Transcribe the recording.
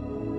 Bye.